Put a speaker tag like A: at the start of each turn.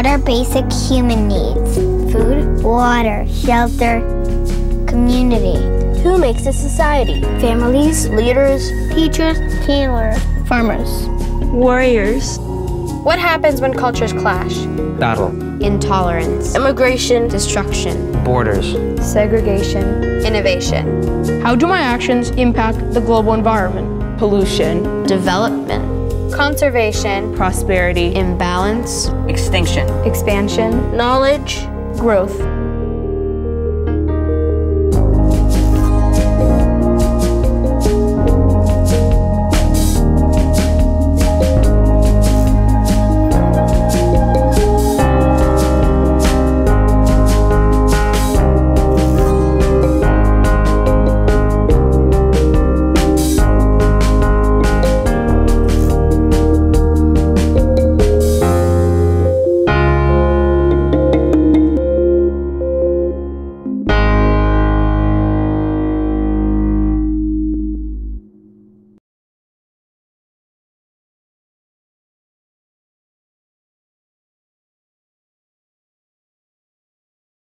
A: What are basic human needs? Food, water, shelter, community.
B: Who makes a society?
A: Families,
B: Leaders?
A: teachers, tailors, farmers.
C: Warriors.
D: What happens when cultures clash?
E: Battle.
D: Intolerance,
B: Immigration?
D: destruction,
E: Borders.
D: segregation, innovation,
C: How do my actions impact the global environment? Pollution,
D: development, conservation,
C: prosperity,
D: imbalance,
E: Extinction.
D: expansion,
B: Knowledge?
C: growth.